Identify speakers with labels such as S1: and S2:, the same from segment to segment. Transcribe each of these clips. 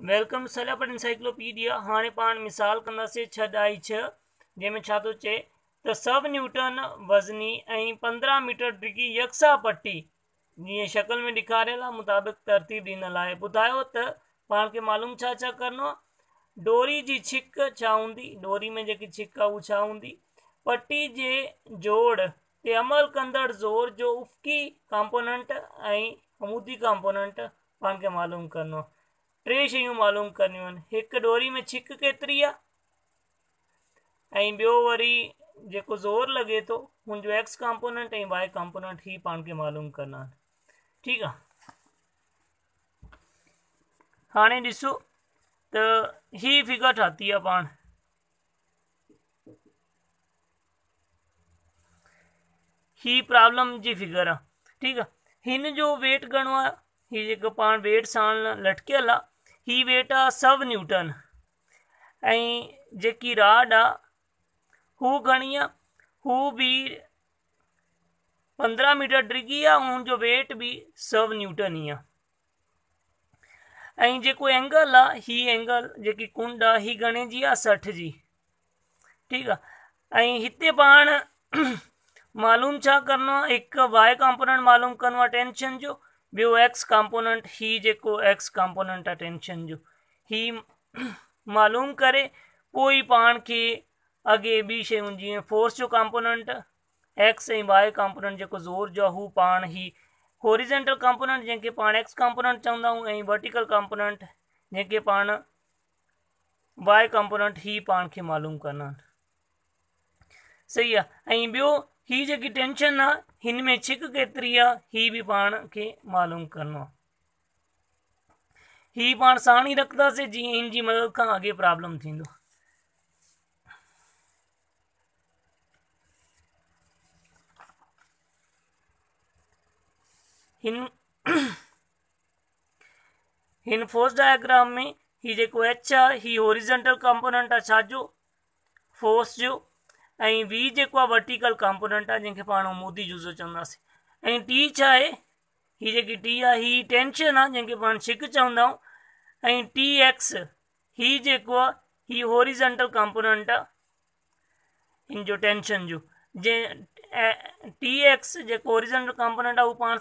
S1: Welcome पर encyclopedia हाणे पाण मिसाल छह ॾाई छह जंहिंमें छा थो त न्यूटन वज़नी ऐं पंद्रहं मीटर डिघी यकसा पट्टी जीअं शक्ल में ॾेखारियल आहे, मुताबिक़ तरतीब ॾिनल आहे। ॿुधायो त पाण खे मालूम छा छा डोरी जी छिक हूंदी? डोरी में जेकी छिक आहे, उहा छा जे जोड़ ते अमल कंदड़ ज़ोर जो उफ़की कॉम्पोनेंट ऐं कॉम्पोनेंट पाण खे मालूम करिणो टे शयूं मालूम करणियूं आहिनि। डोरी में छिक केतिरी आहे ऐं ज़ोर लॻे थो हुनजो एक्स कॉम्पोनेंट ऐं वाए कॉम्पोनेंट ही पाण खे मालूम करणा आहिनि। ठीकु आहे हाणे ॾिसो त ही फिगर ठाती आहे पाण। ही प्रॉब्लम जी फिगर आहे ठीकु आहे हिन जो वेट घणो आहे हीउ जेको पाण वेट साण लटकियल आहे ही वेट आहे सब न्यूटन। जेकी राड आहे हू घणी आहे हू बि पंद्रहं मीटर डिघी आहे हुनजो वेट बि सब न्यूटन ई आहे एंगल आहे ही एंगल, जेकी कुंड आहे ही घणे जी आहे सठि जी। ठीकु आहे ऐं मालूम छा करिणो आहे हिकु वाए मालूम करिणो टेंशन जो। ॿियो एक्स कॉम्पोनेंट ही जेको एक्स कॉम्पोनेंट आहे टेंशन जो ही मालूम करे पोइ पाण खे अॻे ॿी शयूं जीअं फोर्स जो कॉम्पोनेंट एक्स ऐं वाए कॉम्पोनेंट जेको ज़ोर जो आहे हू पाण ही होरिजेंटल कॉम्पोनेंट जंहिंखे पाण एक्स कॉम्पोनेंट चवंदा आहियूं वर्टिकल कॉम्पोनेंट जंहिंखे पाण वाए कॉम्पोनेंट ही पाण खे मालूम करणा आहिनि सही आहे ऐं आहे हिन में छिक केतिरी ही बि पाण खे मालूम आहे ही पाण साण ई रखंदासीं जीअं हिन जी मदद खां अॻे प्रॉब्लम थींदो। हिन हिन फोर्स डायग्राम में ही जेको एच आहे ही ओरिजेंटल कंपोनेंट आहे छाजो फोर्स जो? ऐं वी जेको वर्टिकल कॉम्पोनेंट आहे, जंहिंखे पाण मोदी जुज़ो चवंदासीं। टी छा आहे? हीअ टी आहे, हीअ टेंशन आहे, जंहिंखे पाण छिक चवंदा टी एक्स हीअ जेको आहे, हीअ होरिजेंटल कॉम्पोनेंट आहे। जो टेंशन जो। जंहिं टी एक्स जेको ओरिजिनल कॉम्पोनेंट आहे, उहो पाण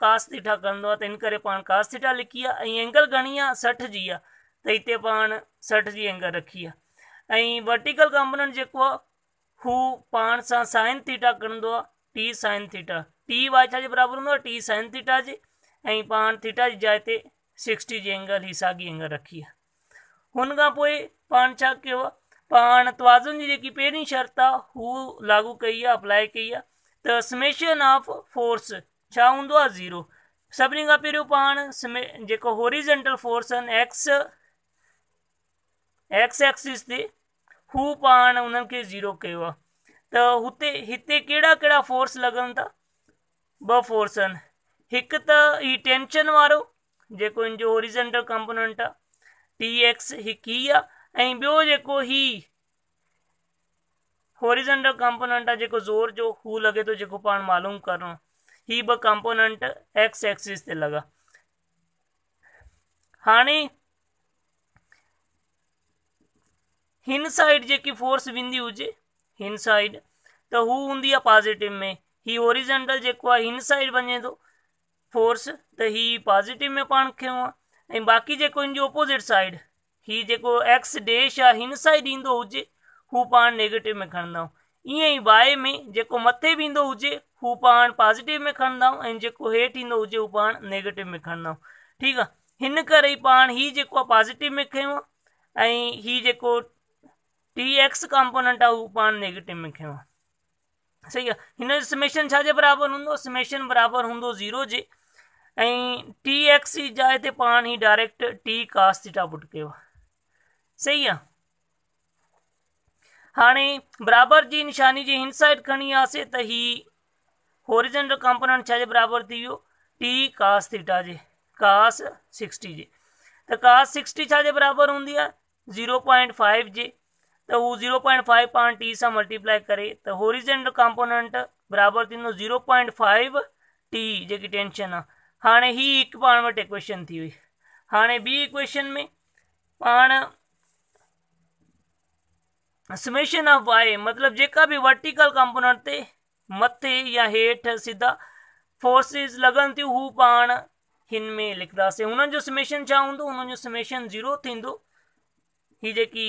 S1: कास थीठा कंदो आहे? त कास थीठा लिखी आहे। ऐं एंगल घणी आहे? सठि जी आहे। त हिते जी एंगल रखी ऐं वर्टिकल कॉम्पोनेंट जेको आहे हू पाण सां साइन थीटा कंदो आहे T sine theta. T y छा जे बराबरि हूंदो टी साइन थीटा जे। ऐं पाण थीटा जी जाइ ते सिक्सटी जी एंगल ही साॻी एंगल रखी आहे हुन खां पोइ पाण छा कयो आहे पाण तवाज़ुन जी जेकी शर्त आहे हू लागू कई आहे अप्लाई कई आहे त समेशन ऑफ़ फोर्स छा हूंदो ज़ीरो। सभिनी खां पहिरियों पाण समे, जेको horizontal force x x axis हू पाण उन्हनि ज़ीरो कयो आहे त हुते, हिते कहिड़ा कहिड़ा फोर्स लॻनि था? ॿ फोर्स हिकु त ही टेंशन वारो, जेको हिन जो ओरिजेंटल कंपोनेंट आहे टी एक्स हिकु ई आहे ऐं ॿियो जेको ही होरिजेंटल कंपोनेंट आहे जेको ज़ोर जो हू लॻे थो, जेको पाण मालूम करिणो। ही ॿ कंपोनेंट एक्स एक्सिस ते लॻा। हाणे हिन साइड जेकी फोर्स वेंदी हुजे हिन साइड त हू हूंदी पॉज़िटिव में। ही ओरिजेंटल जेको आहे हिन साइड वञे थो। फोर्स, त ही पॉज़िटिव में पाण खयो आहे बाक़ी जेको हिन जो साइड ही जेको एक्स डैश आहे साइड ईंदो हुजे, हू पाण नेगेटिव में खणंदा आहियूं। ईअं ई वाए में जेको मथे हुजे, हू पाण पॉज़िटिव में खणंदा आहियूं। ऐं जेको हेठि ईंदो हू नेगेटिव में खणंदा ठीकु आहे? हिन करे ई पाण ही पॉज़िटिव में खयूं ऐं ही जेको टी एक्स कॉम्पोनेंट हू नेगेटिव में खयूं सही आहे हिन समेशन बराबरि हूंदो समेशन बराबरि हूंदो ज़ीरो जे। टी एक्स जी जाइ ते पाण direct T cos theta put कयो सही आहे हाणे बराबरि जी निशानी जी हिन साइड खणी आसे त ही होरिजेंटल कंपोनेंट छा जे बराबरि थी टी कास थीटा जे कास सिक्सटी जे। त कास सिक्सटी छा बराबरि आहे ज़ीरो पॉइंट फाइव जे। त हू ज़ीरो पॉइंट फाइव पाण टी सां मल्टीप्लाई करे, त होरिजेंटल कॉम्पोनेंट बराबरि थींदो ज़ीरो पॉइंट फाइव टी जेकी टेंशन आहे हाणे ही हिकु पाण वटि इक्वेशन थी हुई। हाणे ॿी इक्वेशन में पाण समेशन ऑफ़ वाए मतिलबु जेका बि वर्टिकल कंपोनेंट ते, मथे या हेठि सिधा फोर्सिस लॻनि थियूं हू पाण हिन में लिखंदासीं हुननि जो समेशन छा हूंदो हुननि जो समेशन ज़ीरो थींदो। हीअ जेकी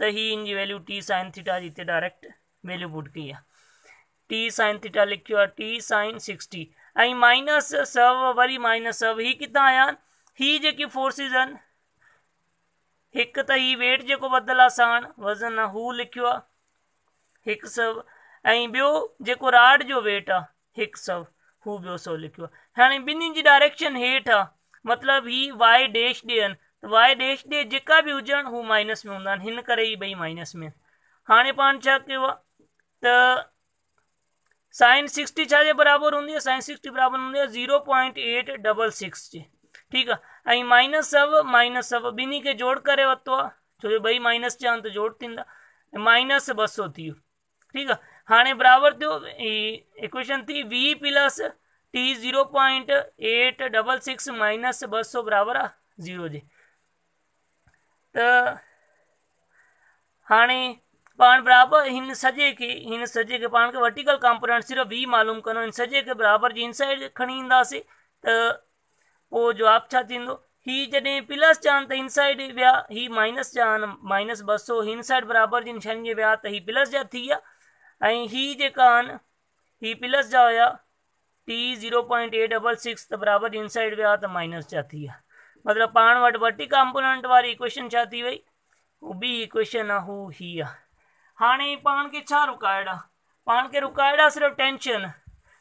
S1: त ही जी वैल्यू टी साइन थीटा जी डायरेक्ट वैल्यू पुट आहे टी साइन थीटा लिखियो टी साइन सिक्सटी। ऐं माइनस सव वरी माइनस सव ही किथां आया? ही जेकी फोर्सिस आहिनि हिकु ही वेट जेको बदल आहे साण वज़न आहे हू लिखियो। आहे हिकु सौ ऐं ॿियो जेको राड जो वेट आहे हिकु सौ हू ॿियो सौ लिखियो। आहे हाणे जी डायरेक्शन हेठि आहे मतिलबु ही वाए डैश ॾे त वाए डैश ॾे जेका बि हुजनि हू माइनस में हूंदा आहिनि हिन करे माइनस में। हाणे पाण छा त साइन सिक्सटी छा जे बराबरि हूंदी आहे, साइन सिक्सटी बराबरि हूंदी zero point eight double six जे। ठीकु आहे माइनस सव माइनस सव ॿिन्ही खे जोड़ करे वरितो आहे छो ॿई माइनस जा आहिनि त जोड़ थींदा। माइनस ॿ सौ थी वियो ठीकु आहे हाणे बराबरि इक्वेशन थी V plus T zero point eight double six minus ॿ सौ बराबरि आहे ज़ीरो जे। त हाणे पाण बराबरि हिन सॼे खे, हिन सॼे खे पाण खे वर्टिकल कंपोनेंट सिर्फ़ु वी मालूम करिणो, हिन सॼे खे बराबरि जी इन साइड खणी ईंदासीं, त पोइ जवाबु छा थींदो? ही जॾहिं प्लस चवनि त इन साइड विया, ही माइनस जा आहिनि माइनस ॿ सौ, हिन साइड बराबरि जी निशानी जे विया, त ही प्लस जा थी ही जेका आहिनि ही प्लस जा हुया T zero point eight double six त बराबरि इनसाइड विया, त माइनस जा थी विया। मतिलबु पाण वटि वटी कंपोनेंट वारी इक्वेशन छा थी वई हू इक्वेशन हू ही आहे हाणे पाण खे छा रुकाइण पाण खे रुकाइण सिर्फ़ु टेंशन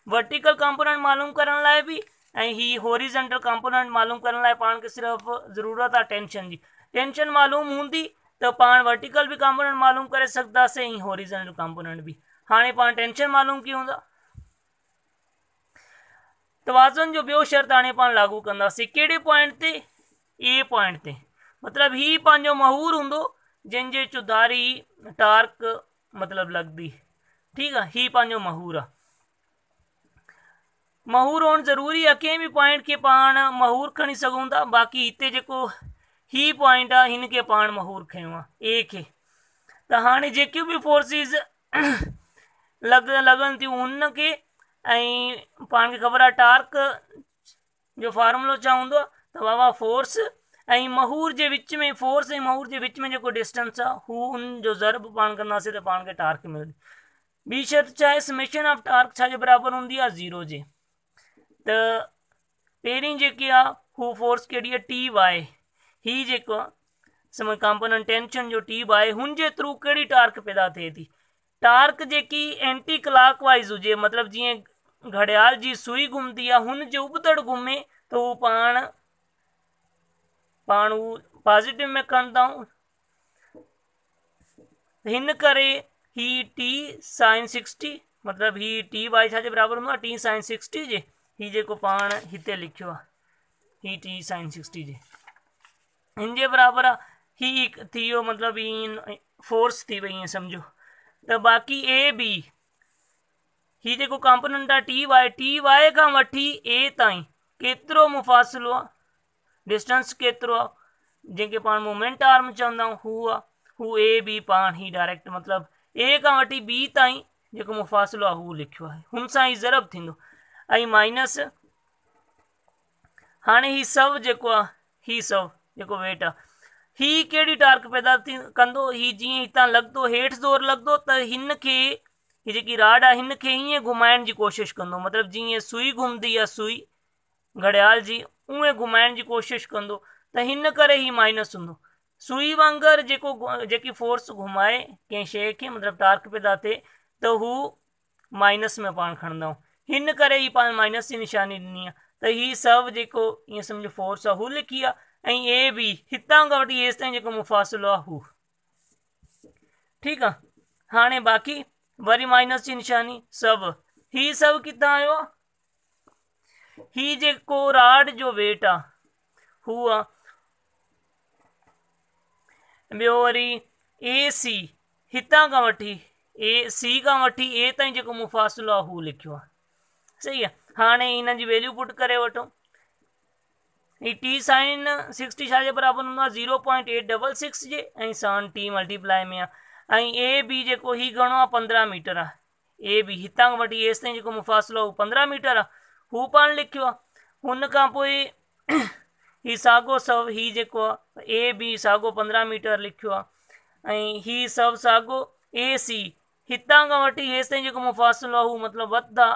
S1: वर्टिकल कंपोनेंट मालूम करण लाइ बि ऐं ही होरिजेंटल कंपोनेंट मालूम करण लाइ पाण खे सिर्फ़ु ज़रूरत आहे टेंशन जी टेंशन मालूम हूंदी, त पाण वर्टिकल बि कंपोनेंट मालूम करे सघंदासीं ऐं होरिजेंटल कंपोनेंट बि हाणे पाण टेंशन मालूम कीअं हूंदा? तवाज़ुन जो ॿियो शर्त हाणे पाण लागू कंदासीं। कहिड़े पॉइंट ते? ए पॉइंट ते। मतिलबु हीउ पंहिंजो महूर हूंदो जंहिंजे चुधारी टार्क मतिलबु लॻंदी ठीकु आहे हीउ पंहिंजो महूर आहे महूर हुअणु ज़रूरी आहे कंहिं बि पॉइंट खे पाण महूर खणी सघूं था बाक़ी हिते जेको ही पॉइंट आहे हिन खे पाण महूर खयूं आहे ए खे त हाणे जेकियूं बि फोर्सिस लॻ लॻनि थियूं हुनखे ऐं पाण ख़बर आहे, टार्क जो फार्मूलो छा हूंदो आहे त बाबा फोर्स। महूर जे विच में, फोर्स महूर जे विच में जेको डिस्टेंस आहे, हू हुन जो ज़रब पाण कंदासीं त पाण खे टार्क मिलंदी। ॿी शर्त छा आहे, समेशन ऑफ़ टार्क छा जे बराबरि हूंदी ज़ीरो जे। त पहिरीं जेकी हू फोर्स कहिड़ी आहे? T y. हीअ जेको समय कंपोनेंट टेंशन जो टी वाए, हुन जे थ्रू कहिड़ी टार्क पैदा थिए थी? टार्क जेकी एंटी क्लाक वाइज़ हुजे, मतिलबु जीअं घड़ियाल जी सुई घुमंदी आहे हुन जो उबतड़ घुमे, त हू पाण पाण हू पॉज़िटिव में खणंदा हिन करे ही टी साइन सिक्सटी मतिलबु ही टी वाई छा जे बराबरि हूंदो टी साइन सिक्सटी जे हीउ जेको पाण हिते लिखियो ही टी साइन सिक्सटी जे। हिन जे ही थी वियो मतिलबु फोर्स थी वई, ईअं सम्झो। त बाक़ी ए बी जेको कॉम्पोनेंट आहे टी वाए टी वाए खां वठी ए ताईं। केतिरो मुफ़ासिलो आहे डिस्टेंस केतिरो आहे जंहिंखे पाण मोमेंट आर्म चवंदा आहियूं हू हू ए, बी पाण ई डायरेक्ट मतिलबु ए खां वठी बी ताईं जेको मुफ़ासिलो आहे हू हुन सां ई ज़रब थींदो। ऐं माइनस हाणे हीउ सव जेको आहे हीउ जेको वेट आहे हीउ कहिड़ी टार्क पैदा थी कंदो हीउ जीअं हितां लॻंदो ज़ोर लॻंदो त हिन हीअ जेकी राड आहे हिन खे जी कोशिशि कंदो। मतिलबु जीअं सुई घुमंदी आहे सुई घड़ियाल जी, उहे घुमाइण जी कोशिशि कंदो। त हिन करे ई माइनस हूंदो। सुई वांगुरु जेको जेकी फोर्स घुमाए कंहिं शइ खे, मतिलबु टार्क पैदा थिए, त हू माइनस में पाण खणंदा आहियूं हिन करे ई माइनस जी निशानी ॾिनी आहे। त हीअ सभु जेको, ईअं सम्झो, फोर्स आहे, हू लिखी आहे। ए बी, हितां खां वठी हेसि ताईं मुफ़ासिलो आहे, हू। ठीकु आहे। बाक़ी वरी माइनस जी निशानी, सभु। ही सभु किथां आयो? ही जेको राड जो वेट आहे हू ॿियो वरी ए सी, हितां खां वठी, ए सी खां वठी, ए ताईं जेको हू लिखियो आहे सही आहे हाणे हिन जी वैल्यू पुट करे वठो। ही टी साइन सिक्सटी छा जे बराबरि zero point eight double six जे साइन टी मल्टीप्लाई में आहे ऐं ए, बी जेको ही घणो आहे पंद्रहं मीटर आहे ए, बी हितां खां वठी जेको मुफ़ासिलो हू पंद्रहं मीटर आहे हू पाण लिखियो आहे हुन खां पोइ ही साॻो सव, ही आहे ए, बी साॻो पंद्रहं मीटर लिखियो आहे ऐं ही सभु साॻो ए, सी। हितां खां वठी हेसि मुफ़ासिलो हू मतिलबु आहे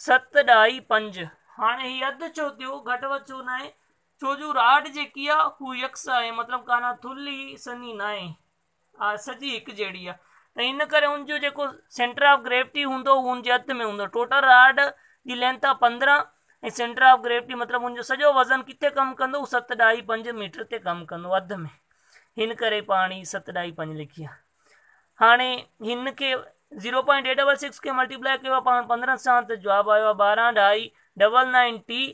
S1: सत ॾाई पंज। हाणे हीअ अधु छो थियो, घटि वधि छो न जो राड जेकी आहे हू यक्स आहे, मतिलबु कान थुल्ही सनी न आहे सॼी हिकु जहिड़ी आहे त इन करे हुनजो जेको सेंटर ऑफ़ ग्रेविटी हूंदो हुनजे हथ में हूंदो। टोटल राड जी लेंथ आहे पंद्रहं सेंटर ऑफ़ ग्रेविटी मतिलबु हुनजो सॼो वज़न किथे कमु कंदो? हू सत ॾाई पंज मीटर ते कमु कंदो अधु में। हिन करे पाण सत ॾाई पंज लिखी आहे हाणे हिन zero point eight double six खे मल्टीप्लाई कयो आहे पाण पंद्रहं सां त आयो आहे ढाई डबल नाइन टी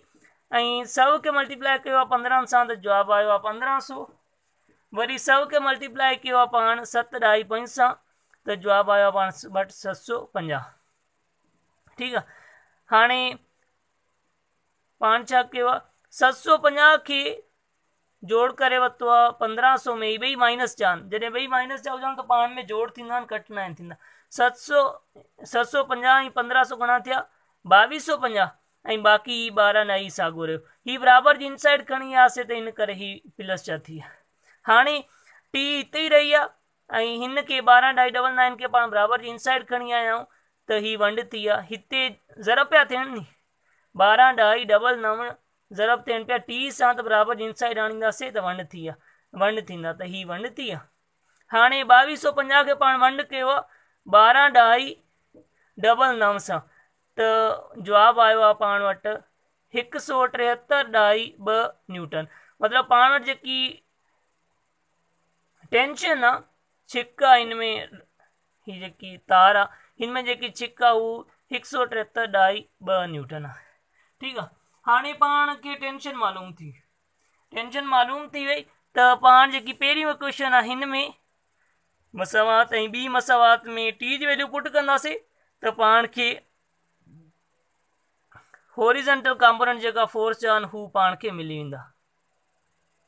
S1: ऐं सौ खे मल्टीप्लाई कयो आहे पंद्रहं सां त आयो पंद्रहं सौ। वरी सौ कयो आहे पाण, सत ढाई पंज सां, त जवाबु आयो पाण बट सत सौ पंजाहु। ठीकु हाणे पाण छा कयो सत सौ पंजाह खे जोड़ करे आहे पंद्रहं सौ में ॿई माइनस जा आहिनि जॾहिं ॿई माइनस जा हुजनि त पाण में जोड़ थींदा कट न सत सौ सत सौ पंजाह ऐं पंद्रहं सौ घणा थिया? ॿावीह सौ पंजाह। ऐं बाक़ी ॿारहं न ई साॻियो रहियो। हीअ बराबरि जी इनसाइड खणी आयासीं त इन करे हीअ प्लस जा थी हाणे टी हिते ई रही आहे ऐं हिन खे ढाई डबल नाइन खे पाण बराबरि इनसाइड खणी आया आहियूं त हीअ वंड थी आहे हिते ज़र पिया थियनि नी। ॿारहं ढाई डबल नव ज़रब थियनि पिया। टी सां त बराबरि इनसाइड आणींदासीं, त वंड थी आहे वंड थींदा, त हीअ वंड थी आहे हाणे सौ पंजाह खे पाण वंड कयो ढाई डबल नव सां। त जवाबु आयो आहे वटि हिकु सौ टेहतरि ढाई ॿ न्यूटन। मतिलबु वटि जेकी टेंशन आहे छिक आहे हिन जेकी तार आहे हिन छिक आहे हू सौ टेहतरि ढाई ॿ न्यूटन ठीकु आहे हाणे पाण खे टेंशन मालूम थी। टेंशन मालूम थी वई त पाण जेकी पहिरीं क्वेश्चन आहे हिन में मसावात ऐं में टी जी वैल्यू पुट कंदासीं, त पाण खे होरिजेंटल कॉम्पोनेंट जेका फोर्स जा आहिनि हू पाण खे मिली वेंदा।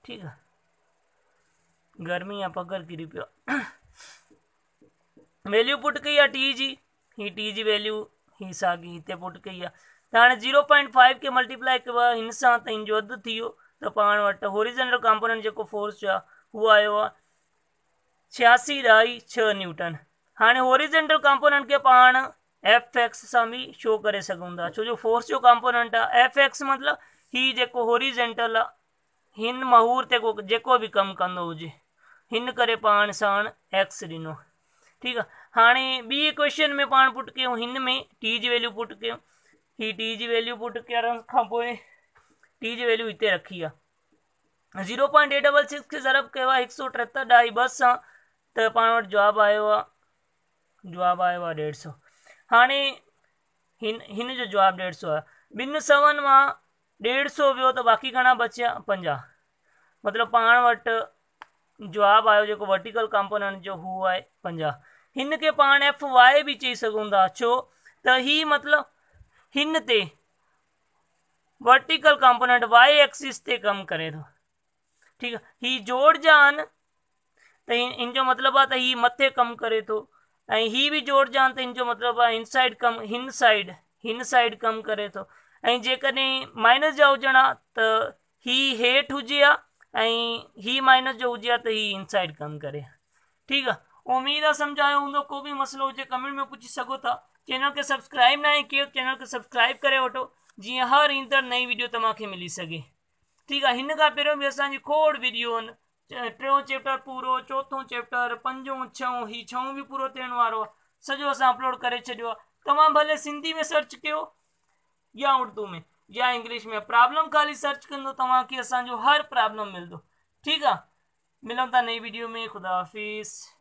S1: ठीकु आहे गर्मी आहे पगर किरी पियो। वैल्यू पुट कई टी जी ही टी जी वैल्यू ही साॻी हिते पुट कई हाणे ज़ीरो पॉइंट फाइव खे मल्टीप्लाई कयो आहे हिन सां त हिन जो अधु थी वियो। त पाण वटि कॉम्पोनेंट फोर्स जो आहे उहो आयो छियासी ढाई छह न्यूटन। हाणे होरिजेंटल कॉम्पोनेंट खे पाण एफ़ एक्स सां बि शो करे छो जो फोर्स जो कॉम्पोनेंट आहे एफ़ एक्स मतिलबु हीउ जेको होरिजेंटल आहे हिन को जेको बि कमु कंदो हुजे। हिन करे पाण साण एक्स ॾिनो। ठीकु आहे हाणे ॿी इक्वेशन में पाण पुट कयूं, हिन में टी जी वैल्यू पुट कयूं। ही टी जी वैल्यू पुट करण खां पोइ वैल्यू हिते रखी आहे zero point eight double six खे ज़रब कयो हिकु सौ टेहतरि ढाई ॿ सां, त पाण वटि जवाबु आयो आहे जवाबु आयो आहे सौ। हाणे हिन हिन जो जवाबु ॾेढ सौ आहे ॿिनि सवनि माँ ॾेढ सौ वियो त बाक़ी घणा बचिया? पंजाह। मतिलबु पाण वटि जवाबु जेको वर्टिकल कंपोनेंट जो हू आहे पंजाह। हिन खे पाण एफ़ वाए बि चई सघूं था। छो त हीअ मतिलबु हिन ते वर्टिकल कंपोनेंट वाई एक्सिस ते कमु करे थो। ठीकु आहे? हीअ जोड़ जा आहिनि त हिन जो मतिलबु त हीअ मथे कमु करे थो। ऐं हीअ बि जोड़ जा आहिनि त हिन जो मतिलबु आहे इनसाइड कमु हिन साइड हिन साइड कमु करे थो। ऐं जेकॾहिं माइनस जा हुजणा, त हीअ हेठि हुजे ऐं हीअ माइनस जो हुजे आहे त हीअ इनसाइड कमु करे। ठीकु आहे उमेदु आहे सम्झायो हूंदो, को बि मसइलो हुजे कमेंट में पुछी सघो था। चैनल खे सब्सक्राइब न कयो चैनल खे सब्सक्राइब करे वठो, जीअं हर ईंदड़ नई वीडियो तव्हांखे मिली सघे। ठीकु आहे हिन खां पहिरियों बि असांजी खोड़ वीडियो आहिनि टियों चैप्टर पूरो, चोथों चैप्टर पंजो, छहों हीउ छहों बि पूरो थियण वारो आहे सॼो असां अपलोड करे छॾियो आहे तव्हां भले सिंधी में सर्च कयो, या उर्दू में। या इंग्लिश में प्रॉब्लम ख़ाली सर्च कंदो, तव्हांखे असांजो हर प्रॉब्लम मिलंदो। ठीकु आहे मिलूं था नई वीडियो में, ख़ुदा हाफ़िज़।